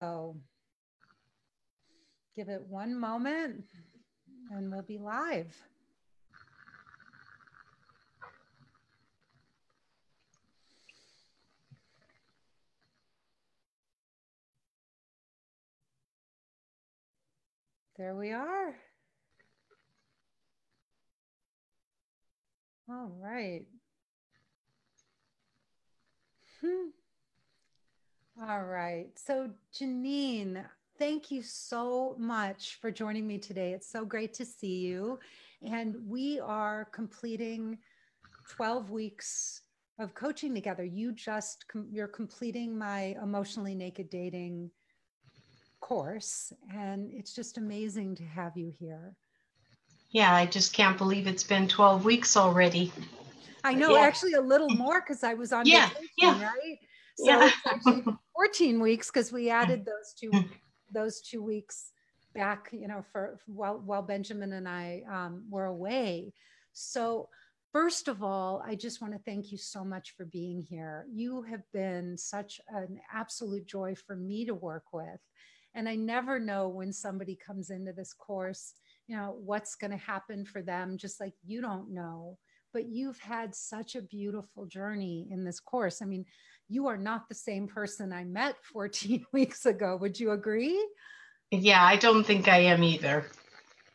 So give it one moment and we'll be live. There we are. All right. Hmm. All right. So, Jeanine, thank you so much for joining me today. It's so great to see you. And we are completing 12 weeks of coaching together. You just, you're completing my emotionally naked dating course. And it's just amazing to have you here. Yeah, I just can't believe it's been 12 weeks already. I know, yeah. actually, a little more because I was on yeah, vacation, yeah. right? So yeah. it's actually 14 weeks because we added those two those two weeks back, you know, for while while Benjamin and I um, were away. So first of all, I just want to thank you so much for being here. You have been such an absolute joy for me to work with. And I never know when somebody comes into this course, you know, what's going to happen for them, just like you don't know. But you've had such a beautiful journey in this course. I mean, you are not the same person I met 14 weeks ago. Would you agree? Yeah, I don't think I am either.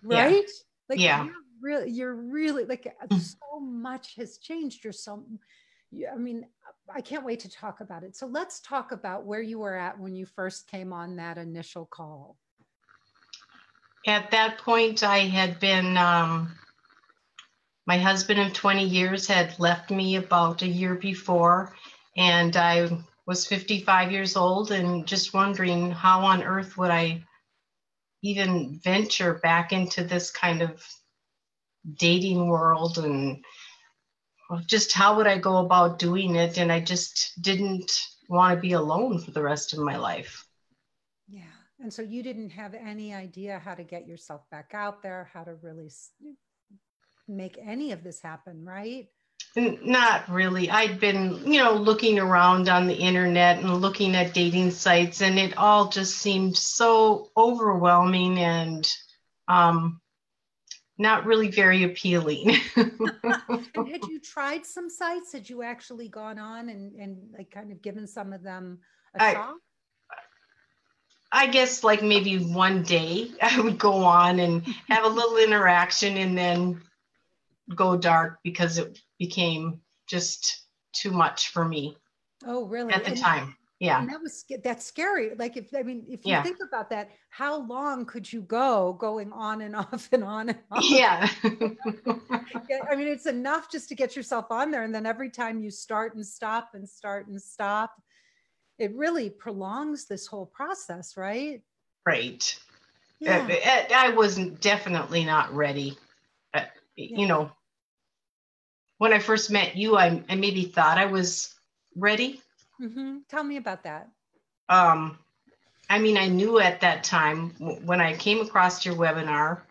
Right? Yeah. Like yeah. You're really you're really like so much has changed. You're so I mean, I can't wait to talk about it. So let's talk about where you were at when you first came on that initial call. At that point, I had been, um, my husband of 20 years had left me about a year before, and I was 55 years old and just wondering how on earth would I even venture back into this kind of dating world and just how would I go about doing it? And I just didn't want to be alone for the rest of my life. Yeah. And so you didn't have any idea how to get yourself back out there, how to really make any of this happen, right? Not really. I'd been, you know, looking around on the internet and looking at dating sites, and it all just seemed so overwhelming and um, not really very appealing. And had you tried some sites? Had you actually gone on and, and like kind of given some of them a I, shot? I guess like maybe one day I would go on and have a little interaction and then go dark because it became just too much for me. Oh, really? At the and, time. Yeah. And that was that's scary. Like if I mean, if you yeah. think about that, how long could you go going on and off and on and? Yeah. I mean, it's enough just to get yourself on there. And then every time you start and stop and start and stop, it really prolongs this whole process, right? Right. Yeah. Uh, I, I wasn't definitely not ready. Yeah. You know, when I first met you, I, I maybe thought I was ready. Mm-hmm. Tell me about that. Um, I mean, I knew at that time when I came across your webinar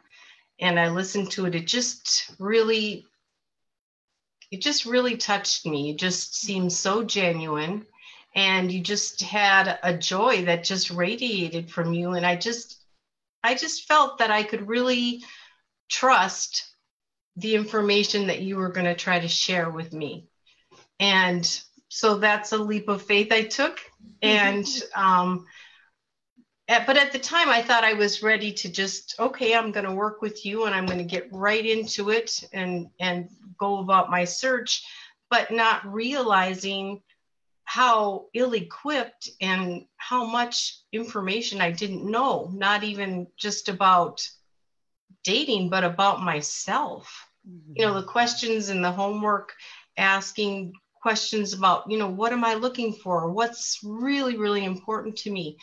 and I listened to it, it just really, it just really touched me. It just seemed so genuine. And you just had a joy that just radiated from you. And I just, I just felt that I could really trust the information that you were going to try to share with me. And so that's a leap of faith I took. And, um, at, but at the time, I thought I was ready to just, okay, I'm going to work with you and I'm going to get right into it and, and go about my search, but not realizing how ill equipped and how much information I didn't know, not even just about dating, but about myself. Mm-hmm. You know, the questions and the homework asking questions about, you know, what am I looking for? What's really, really important to me?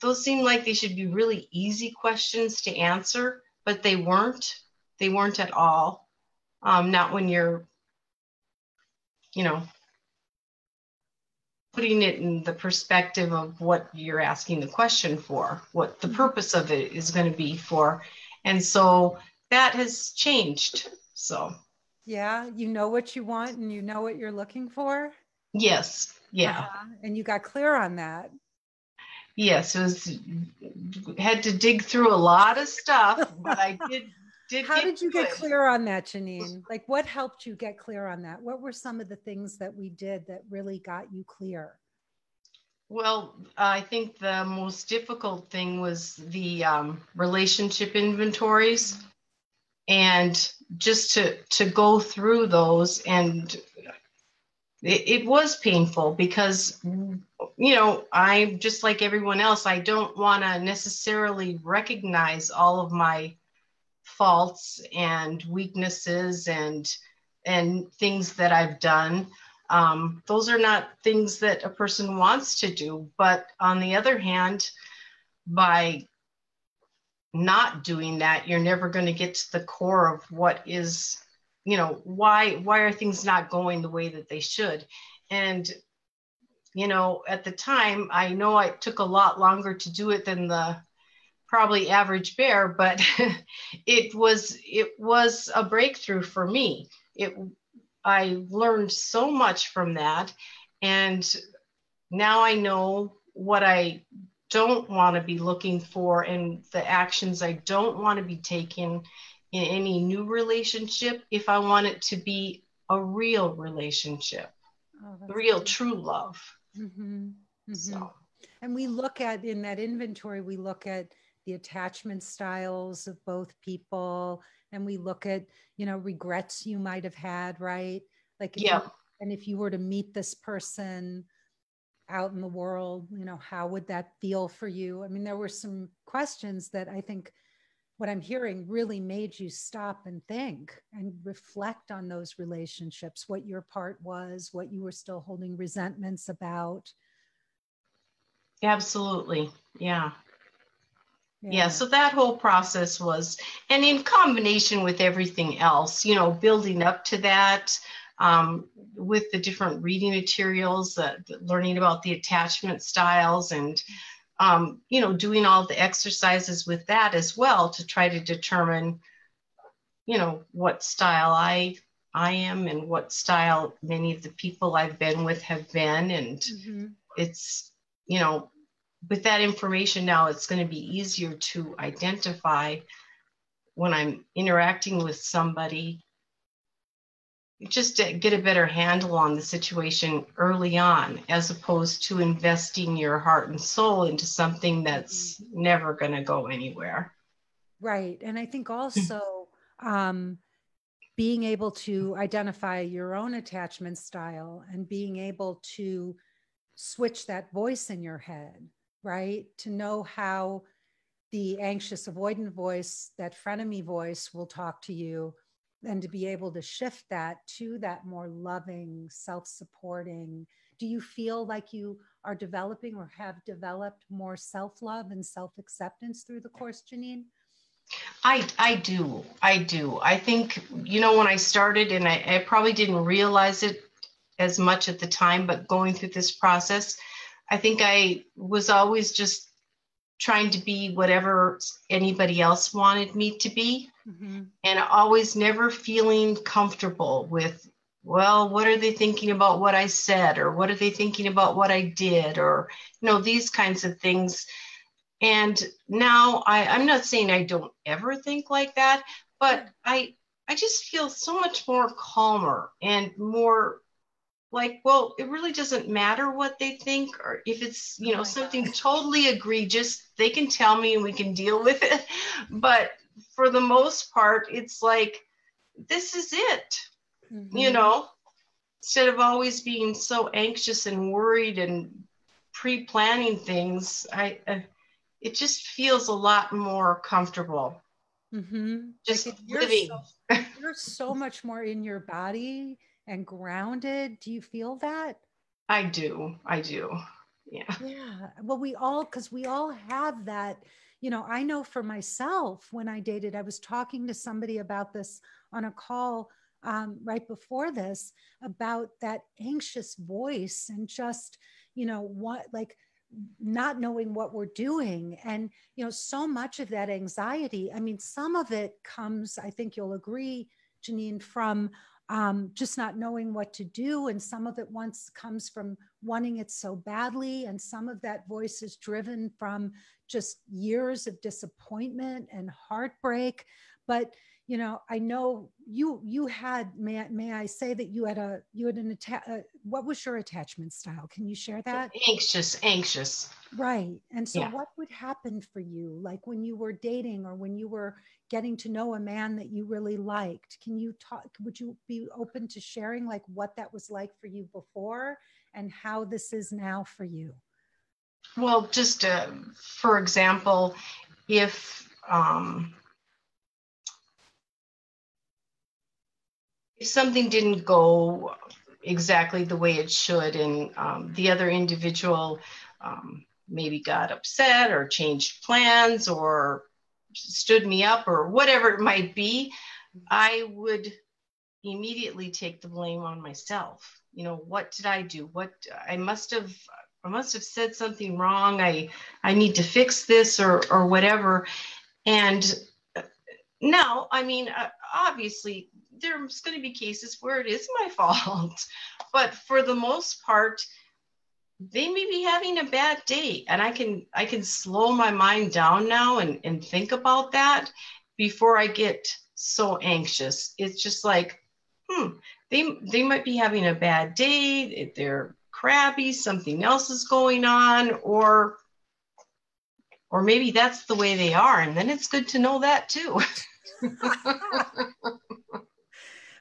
Those seem like they should be really easy questions to answer, but they weren't. They weren't at all. Um, not when you're, you know, putting it in the perspective of what you're asking the question for, what the mm-hmm. purpose of it is going to be for. And so that has changed. So, yeah, you know what you want and you know what you're looking for. Yes. Yeah. Uh-huh. And you got clear on that. yes, it was had to dig through a lot of stuff, but I did. did How did you get clear on that, Jeanine? Like, what helped you get clear on that? What were some of the things that we did that really got you clear? Well, I think the most difficult thing was the um, relationship inventories, and just to to go through those and it, it was painful because you know i'm just like everyone else i don't want to necessarily recognize all of my faults and weaknesses and and things that i've done um, those are not things that a person wants to do but on the other hand by not doing that you're never going to get to the core of what is you know why why are things not going the way that they should? And you know at the time i know it took a lot longer to do it than the probably average bear but it was it was a breakthrough for me. It i learned so much from that and now i know what i don't want to be looking for and the actions i don't want to be taking in any new relationship if I want it to be a real relationship, oh, real good. true love. Mm-hmm. Mm-hmm. So. And we look at in that inventory, we look at the attachment styles of both people, and we look at you know regrets you might have had, right? Like yeah. You, and if you were to meet this person out in the world, you know, how would that feel for you? I mean, there were some questions that I think what I'm hearing really made you stop and think and reflect on those relationships, what your part was, what you were still holding resentments about. Absolutely. Yeah. Yeah. yeah. so that whole process was, and in combination with everything else, you know, building up to that, um, with the different reading materials, uh, learning about the attachment styles and um, you know, doing all the exercises with that as well to try to determine, you know, what style I I am and what style many of the people I've been with have been. And mm-hmm. it's, you know, with that information now, it's going to be easier to identify when I'm interacting with somebody just to get a better handle on the situation early on as opposed to investing your heart and soul into something that's never going to go anywhere. Right and i think also um, being able to identify your own attachment style and being able to switch that voice in your head right to know how the anxious avoidant voice that frenemy voice will talk to you and to be able to shift that to that more loving, self supporting. Do you feel like you are developing or have developed more self love and self acceptance through the course, Jeanine? I, I do. I do. I think, you know, when I started, and I, I probably didn't realize it as much at the time, but going through this process, I think I was always just trying to be whatever anybody else wanted me to be. Mm-hmm. and always never feeling comfortable with well what are they thinking about what i said? Or what are they thinking about what i did? Or you know these kinds of things. And now I, i'm not saying i don't ever think like that but i i just feel so much more calmer and more like well it really doesn't matter what they think or if it's you know oh something God. totally egregious they can tell me and we can deal with it but for the most part it's like this is it mm-hmm. you know instead of always being so anxious and worried and pre-planning things i uh, it just feels a lot more comfortable mm-hmm. just like living so, you're so much more in your body and grounded. Do you feel that? I do. I do. Yeah. Yeah. Well, we all, because we all have that. You know, I know for myself when I dated, I was talking to somebody about this on a call um, right before this about that anxious voice and just, you know, what like not knowing what we're doing. And, you know, so much of that anxiety, I mean, some of it comes, I think you'll agree, Jeanine, from um, just not knowing what to do. And some of it once comes from wanting it so badly. And some of that voice is driven from just years of disappointment and heartbreak. But you know i know you you had may I, may I say that you had a you had an atta- uh, what was your attachment style can you share that anxious anxious right and so yeah. what would happen for you like when you were dating or when you were getting to know a man that you really liked can you talk would you be open to sharing like what that was like for you before and how this is now for you well just uh, for example if um if something didn't go exactly the way it should and um, the other individual um, maybe got upset or changed plans or stood me up or whatever it might be i would immediately take the blame on myself. You know what did i do? What i must have i must have said something wrong. I i need to fix this or or whatever. And uh, now i mean uh, obviously there's going to be cases where it is my fault. But for the most part, they may be having a bad day and i can i can slow my mind down now and, and think about that before i get so anxious. It's just like hmm they they might be having a bad day they're crabby something else is going on or or maybe that's the way they are and then it's good to know that too.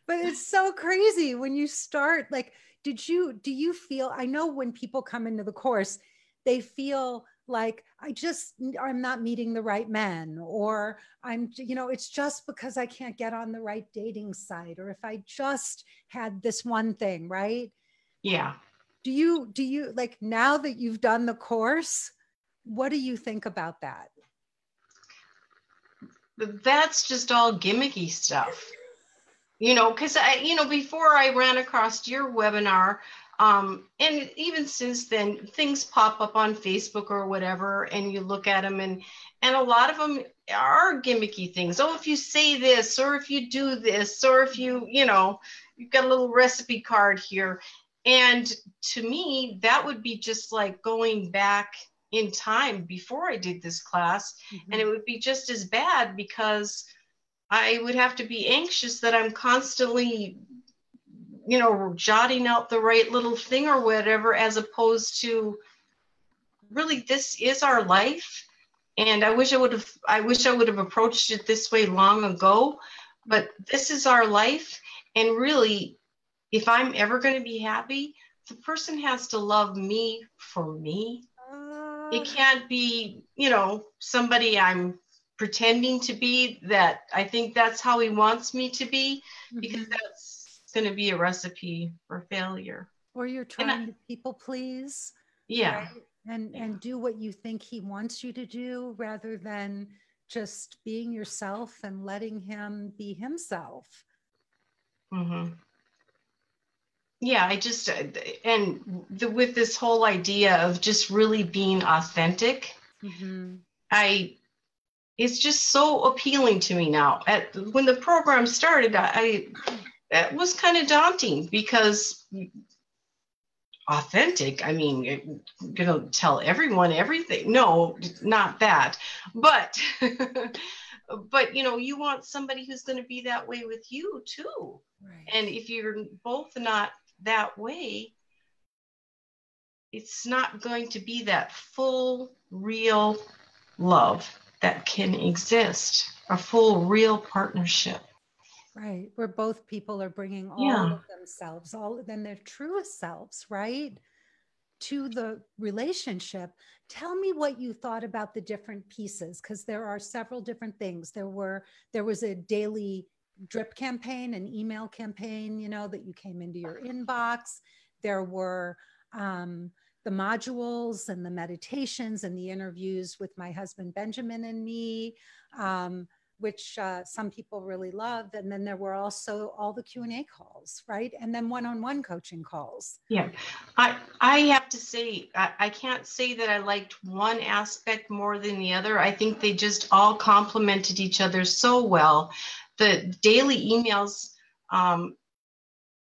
But it's so crazy when you start like did you do you feel i know when people come into the course they feel like i just i'm not meeting the right men or i'm you know it's just because i can't get on the right dating site or if i just had this one thing right? Yeah. Do you do you like now that you've done the course what do you think about that? That's just all gimmicky stuff you know because i you know before i ran across your webinar um, and even since then things pop up on facebook or whatever and you look at them and and a lot of them are gimmicky things oh if you say this or if you do this or if you you know you've got a little recipe card here and to me that would be just like going back in time before i did this class mm-hmm. and it would be just as bad because I would have to be anxious that I'm constantly, you know, jotting out the right little thing or whatever, as opposed to really this is our life. And I wish I would have I wish I would have approached it this way long ago, but this is our life. And really, if I'm ever going to be happy, the person has to love me for me. It ah. can't be, you know, somebody I'm pretending to be that I think that's how he wants me to be because mm-hmm. that's going to be a recipe for failure. Or you're trying I, to people please. Yeah. Right? And yeah. and do what you think he wants you to do rather than just being yourself and letting him be himself. Mhm. Yeah, I just uh, and the, with this whole idea of just really being authentic, mm-hmm. I it's just so appealing to me now. At when the program started, I, that was kind of daunting because authentic. I mean, it, gonna tell everyone everything. No, not that. But but you know, you want somebody who's going to be that way with you too. Right. And if you're both not that way, it's not going to be that full, real love that can exist a full real partnership. Right where both people are bringing all yeah. of themselves all of them their truest selves right to the relationship. Tell me what you thought about the different pieces because there are several different things. There were there was a daily drip campaign an email campaign you know that you came into your inbox. There were um, the modules and the meditations and the interviews with my husband Benjamin and me, um, which uh, some people really loved. And then there were also all the Q and A calls, right? And then one-on-one coaching calls. Yeah, I I have to say I, I can't say that I liked one aspect more than the other. I think they just all complemented each other so well. The daily emails. Um,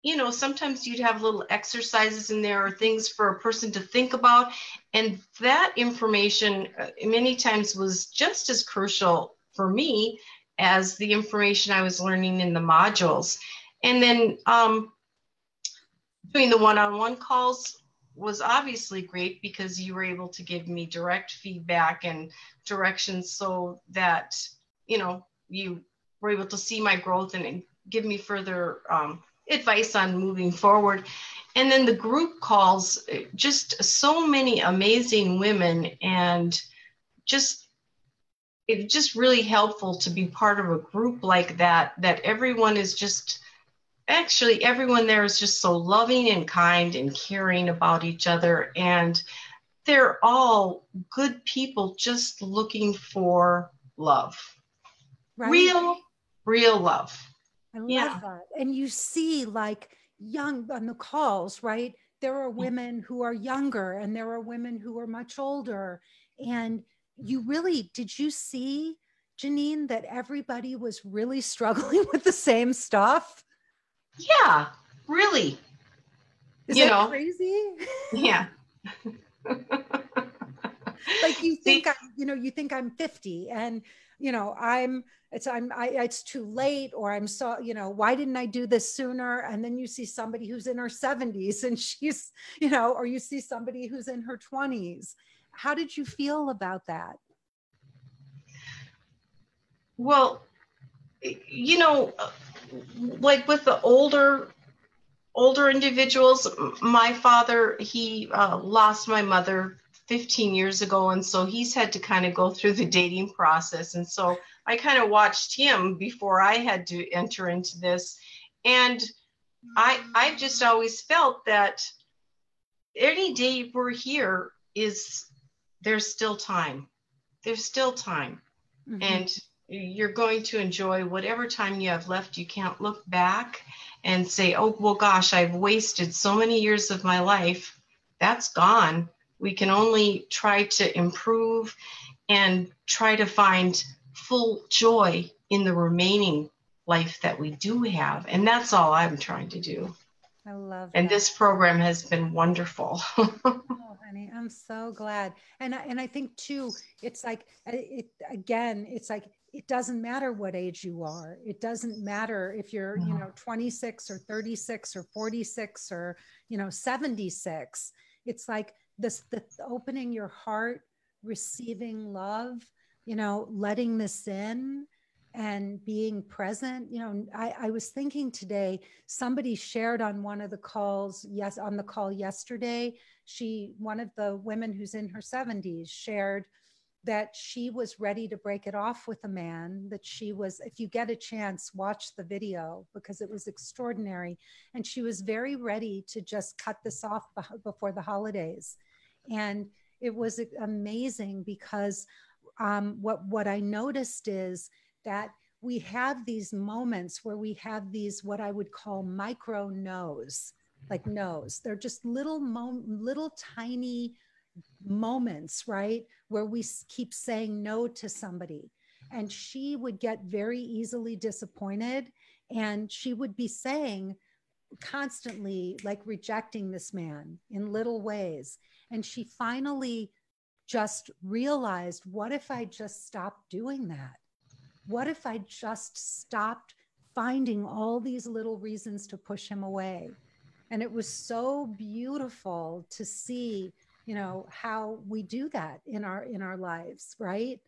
you know, sometimes you'd have little exercises in there or things for a person to think about. And that information uh, many times was just as crucial for me as the information I was learning in the modules. And then um, doing the one on one calls was obviously great because you were able to give me direct feedback and directions so that, you know, you were able to see my growth and give me further um, advice on moving forward. And then the group calls, just so many amazing women and just it's just really helpful to be part of a group like that that everyone is just actually everyone there is just so loving and kind and caring about each other and they're all good people just looking for love right. real real love i love yeah. that and you see like young on the calls right there are women who are younger and there are women who are much older and you really did you see jeanine that everybody was really struggling with the same stuff yeah, really. Is you know, crazy? Yeah. like you think I, you know, you think I'm 50 and you know, I'm it's I'm I it's too late or I'm so, you know, why didn't I do this sooner? And then you see somebody who's in her 70s and she's, you know, or you see somebody who's in her 20s. How did you feel about that? Well, you know, like with the older older individuals my father he uh, lost my mother 15 years ago and so he's had to kind of go through the dating process and so i kind of watched him before i had to enter into this and i i just always felt that any day we're here is there's still time there's still time mm-hmm. and you're going to enjoy whatever time you have left. You can't look back and say, oh, well, gosh, I've wasted so many years of my life. That's gone. We can only try to improve and try to find full joy in the remaining life that we do have. And that's all I'm trying to do. I love And this program has been wonderful. oh, honey, I'm so glad. And and I think too, it's like uh, it again, it's like it doesn't matter what age you are. It doesn't matter if you're, you mm-hmm. know, 26 or 36 or 46 or, you know, 76. It's like this the opening your heart, receiving love, you know, letting this in and being present. You know, I, I was thinking today, somebody shared on one of the calls, yes, on the call yesterday, she, one of the women who's in her 70s shared that she was ready to break it off with a man that she was if you get a chance watch the video because it was extraordinary. And she was very ready to just cut this off before the holidays. And it was amazing because um, what what i noticed is that we have these moments where we have these what i would call micro no's like no's. They're just little mo- little tiny moments, right? Where we keep saying no to somebody. And she would get very easily disappointed. And she would be saying constantly, like rejecting this man in little ways. And she finally just realized what if I just stopped doing that? What if I just stopped finding all these little reasons to push him away? And it was so beautiful to see you know how we do that in our in our lives right?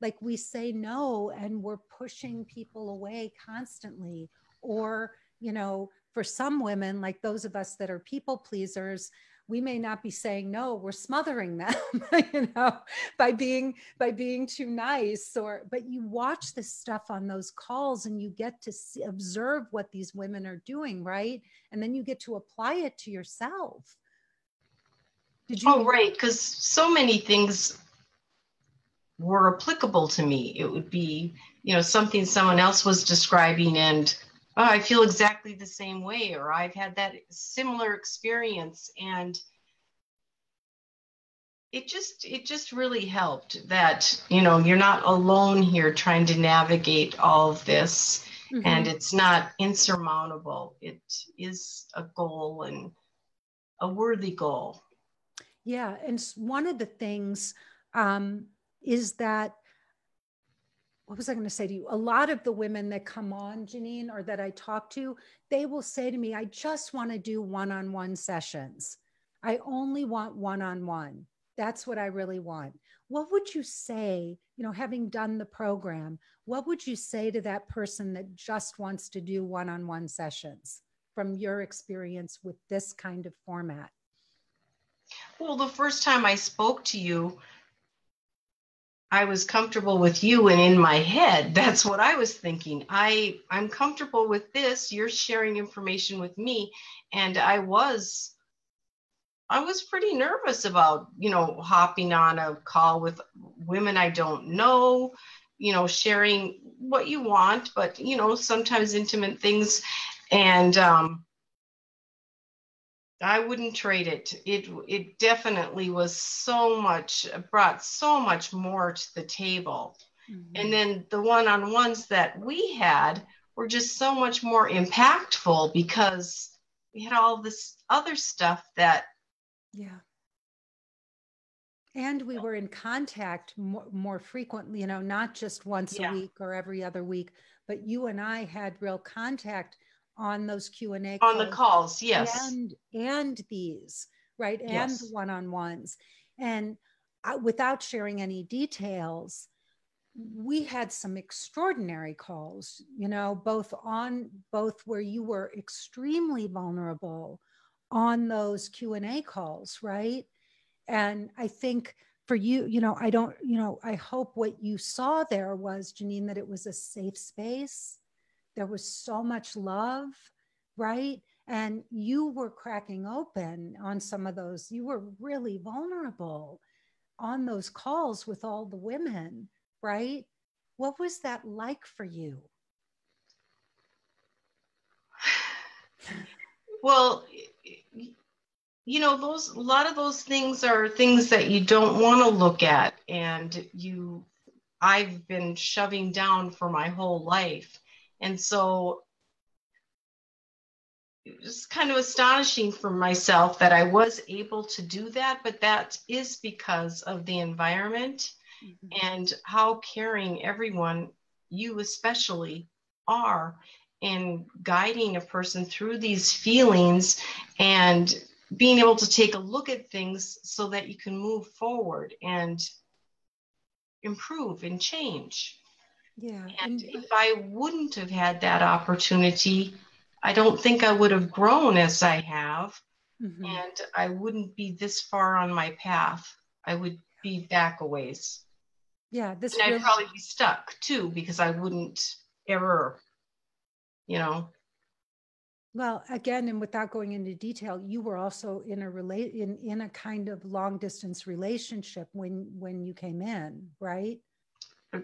Like we say no and we're pushing people away constantly. Or you know for some women like those of us that are people pleasers we may not be saying no we're smothering them you know by being by being too nice or but you watch this stuff on those calls and you get to see, observe what these women are doing right? And then you get to apply it to yourself did you? Oh, right. Because so many things were applicable to me. It would be, you know, something someone else was describing, and oh, I feel exactly the same way, or I've had that similar experience, and it just it just really helped that you know you're not alone here trying to navigate all of this mm-hmm. and it's not insurmountable. It is a goal and a worthy goal. Yeah. And one of the things um, is that what was I going to say to you? A lot of the women that come on, Jeanine, or that I talk to, they will say to me, I just want to do one on one sessions. I only want one on one. That's what I really want. What would you say, you know, having done the program, what would you say to that person that just wants to do one on one sessions from your experience with this kind of format? Well, the first time I spoke to you, I was comfortable with you and in my head that's what I was thinking. I I'm comfortable with this. You're sharing information with me and I was I was pretty nervous about, you know, hopping on a call with women I don't know, you know, sharing what you want, but you know, sometimes intimate things and um I wouldn't trade it. It it definitely was so much brought so much more to the table. Mm-hmm. And then the one-on-ones that we had were just so much more impactful because we had all this other stuff that yeah. And we were in contact more, more frequently, you know, not just once yeah. a week or every other week, but you and I had real contact on those Q and A on the calls, yes, and and these right and yes. one on ones, and uh, without sharing any details, we had some extraordinary calls. You know, both on both where you were extremely vulnerable on those Q and A calls, right? And I think for you, you know, I don't, you know, I hope what you saw there was Jeanine that it was a safe space there was so much love, right? And you were cracking open on some of those. You were really vulnerable on those calls with all the women, right? What was that like for you? Well, you know, those a lot of those things are things that you don't want to look at and you I've been shoving down for my whole life. And so it was kind of astonishing for myself that I was able to do that, but that is because of the environment mm-hmm. and how caring everyone, you especially, are in guiding a person through these feelings and being able to take a look at things so that you can move forward and improve and change. Yeah. And if I wouldn't have had that opportunity, I don't think I would have grown as I have. Mm-hmm. And I wouldn't be this far on my path. I would be back a ways. Yeah. This and really... I'd probably be stuck too because I wouldn't ever, you know. Well, again, and without going into detail, you were also in a relate in in a kind of long distance relationship when when you came in, right?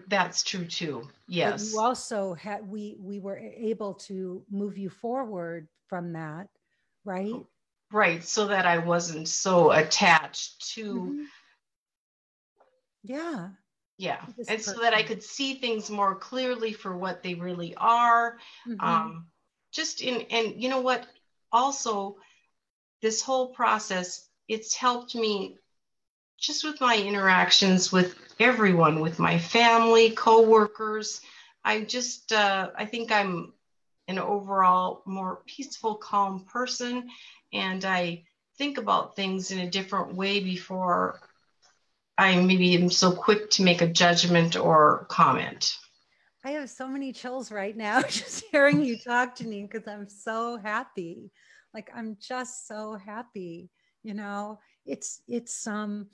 That's true too. Yes. But you also had we we were able to move you forward from that, right? Right, so that I wasn't so attached to mm-hmm. Yeah. Yeah. And person. so that I could see things more clearly for what they really are. Mm-hmm. Um just in and you know what also this whole process it's helped me just with my interactions with everyone, with my family, coworkers. I just, uh, I think I'm an overall more peaceful, calm person, and I think about things in a different way before I maybe am so quick to make a judgment or comment. I have so many chills right now just hearing you talk to me because I'm so happy. Like I'm just so happy. You know, it's it's um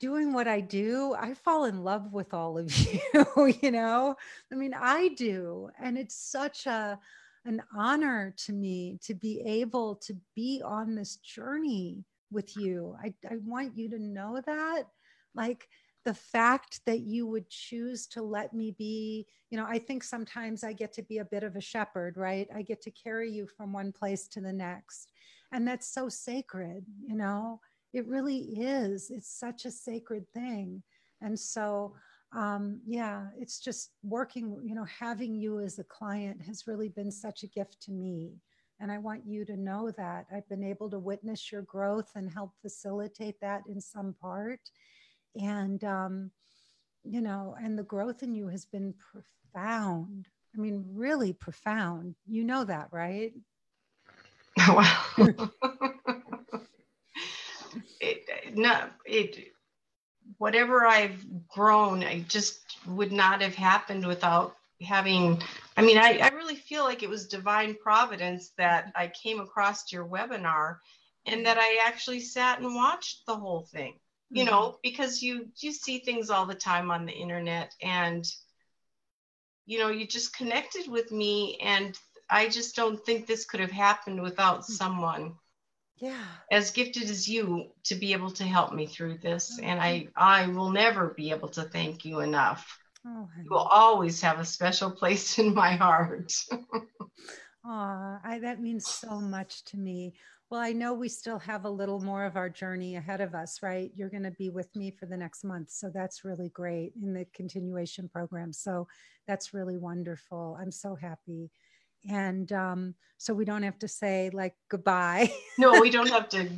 doing what I do, I fall in love with all of you, you know? I mean, I do. And it's such a an honor to me to be able to be on this journey with you. I, I want you to know that. Like the fact that you would choose to let me be, you know, I think sometimes I get to be a bit of a shepherd, right? I get to carry you from one place to the next. And that's so sacred, you know? It really is. It's such a sacred thing. And so um, yeah, it's just working, you know, having you as a client has really been such a gift to me. And I want you to know that I've been able to witness your growth and help facilitate that in some part. And, um, you know, and the growth in you has been profound. I mean, really profound. You know that, right? Wow. it, no, it, whatever I've grown, I just would not have happened without having. I mean, I, I really feel like it was divine providence that I came across your webinar and that I actually sat and watched the whole thing. You mm-hmm. know, because you you see things all the time on the internet and you know, you just connected with me and I just don't think this could have happened without mm-hmm. someone yeah. as gifted as you to be able to help me through this. And i i will never be able to thank you enough. Oh, you will always have a special place in my heart. Oh I, that means so much to me. Well i know we still have a little more of our journey ahead of us right? You're going to be with me for the next month so that's really great in the continuation program. So that's really wonderful. I'm so happy and um, so we don't have to say like goodbye. no, we don't have to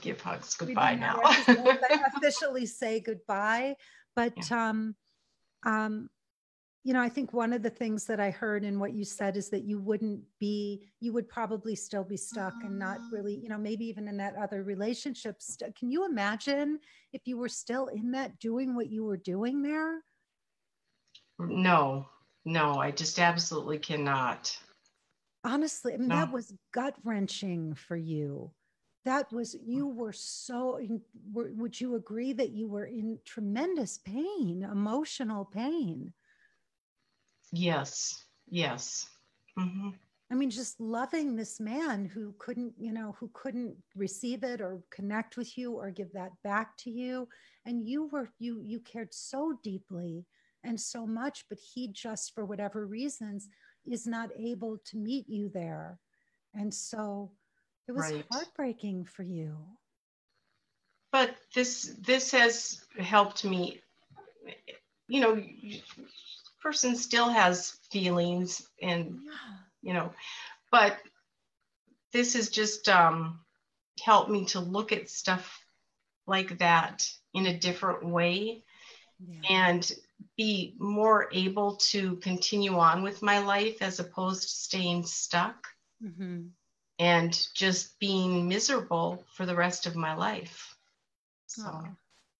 give hugs goodbye now. officially say goodbye, but yeah. um, um, you know, I think one of the things that I heard in what you said is that you wouldn't be, you would probably still be stuck and not really, you know, maybe even in that other relationship. St- Can you imagine if you were still in that doing what you were doing there? No, no, I just absolutely cannot honestly i mean no. that was gut wrenching for you that was you were so were, would you agree that you were in tremendous pain emotional pain yes yes mm-hmm. i mean just loving this man who couldn't you know who couldn't receive it or connect with you or give that back to you and you were you you cared so deeply and so much but he just for whatever reasons is not able to meet you there. And so it was right. heartbreaking for you. But this this has helped me you know person still has feelings and yeah. you know but this has just um helped me to look at stuff like that in a different way yeah. and be more able to continue on with my life as opposed to staying stuck mm-hmm. and just being miserable for the rest of my life. So. Oh.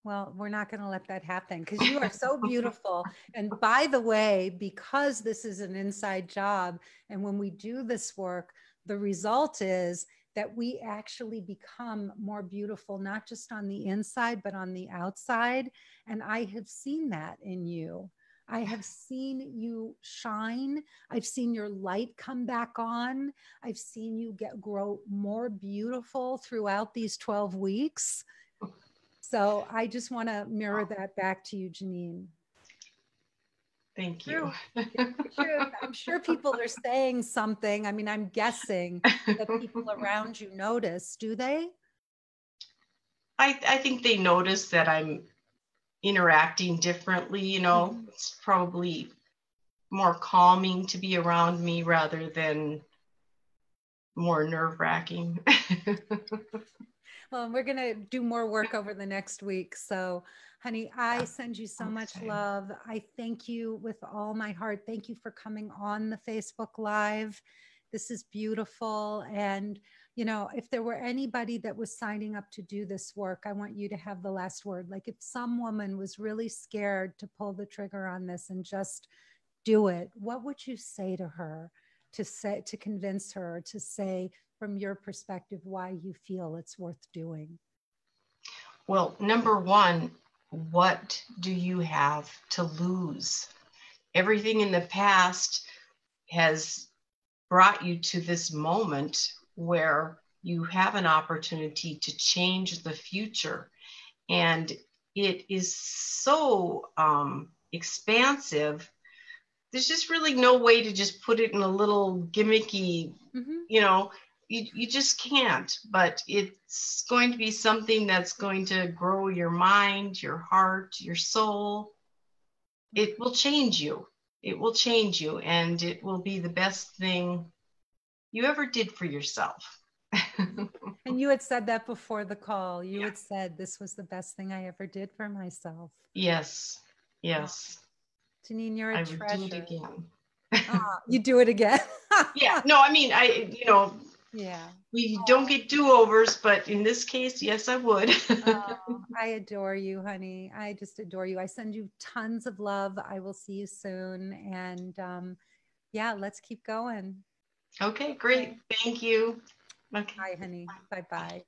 Well, we're not going to let that happen because you are so beautiful. and by the way, because this is an inside job, and when we do this work, the result is that we actually become more beautiful, not just on the inside, but on the outside. And I have seen that in you. I have seen you shine. I've seen your light come back on. I've seen you get grow more beautiful throughout these 12 weeks. Oh. So I just want to mirror that back to you, Jeanine. Thank you. I'm sure people are saying something. I mean, I'm guessing that people around you notice. Do they? I, I think they notice that I'm interacting differently. You know, mm-hmm. it's probably more calming to be around me rather than more nerve wracking. well, we're going to do more work over the next week. So Honey, I oh, send you so much love. I thank you with all my heart. Thank you for coming on the Facebook Live. This is beautiful. And, you know, if there were anybody that was signing up to do this work, I want you to have the last word. Like if some woman was really scared to pull the trigger on this and just do it, what would you say to her to say, to convince her to say, from your perspective, why you feel it's worth doing? Well, number one, what do you have to lose? Everything in the past has brought you to this moment where you have an opportunity to change the future. And it is so um, expansive. There's just really no way to just put it in a little gimmicky, mm-hmm. you know, you, you just can't but it's going to be something that's going to grow your mind your heart your soul it will change you. It will change you, and it will be the best thing you ever did for yourself. and you had said that before the call. You yeah. had said this was the best thing I ever did for myself. Yes. Yes. Jeanine, you're a I treasure. would do it again. oh, you do it again. yeah. No, I mean, I, you know, yeah. We don't get do-overs, but in this case, yes, I would. oh, I adore you, honey. I just adore you. I send you tons of love. I will see you soon. And um, yeah, let's keep going. Okay, great. Thank you. Okay. Bye, honey. Bye bye.